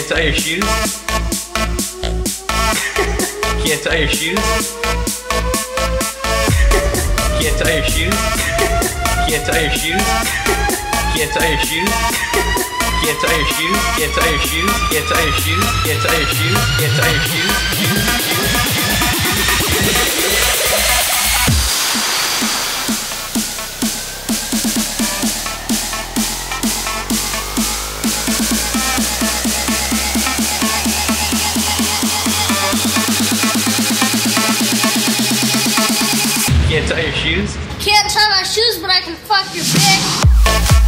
tie your shoes? Can't tie your shoes? Can't tie your shoes? Can't tie your shoes? Can't tie your shoes? Can't tie your shoes? Can't tie your shoes? Can't tie your shoes? Can't tie your shoes? Can't tie your shoes? Shoes, shoes, shoes, Can't tie your shoes? Can't tie my shoes, but I can fuck your bitch.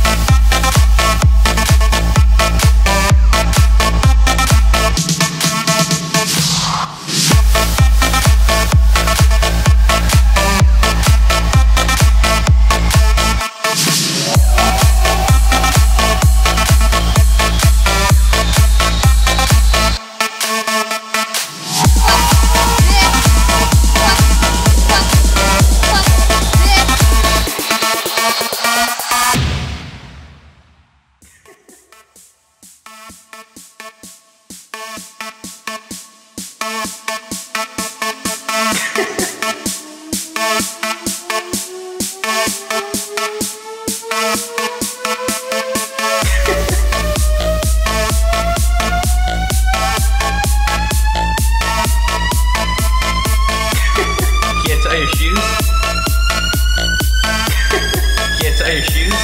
Can't tie your shoes?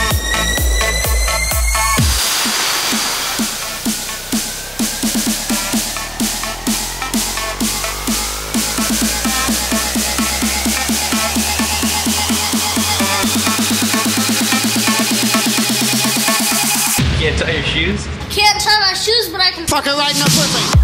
Can't tie your shoes? Can't tie my shoes, but I can fuck her right in the pussy.